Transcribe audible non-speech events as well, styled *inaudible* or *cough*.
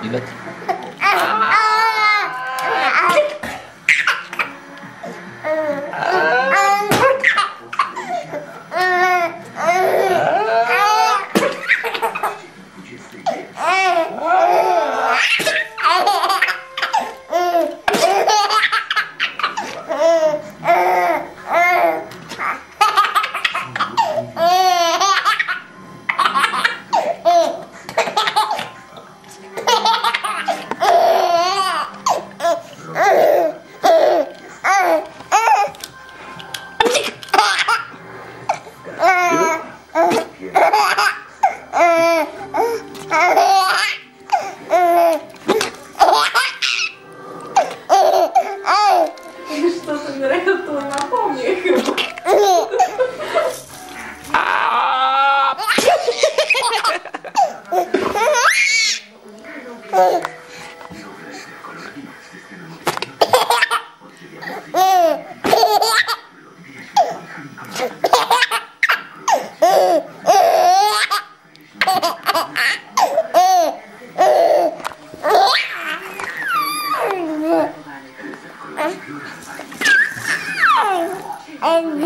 一个。Что-то вероятно напомню их. *laughs* *laughs* And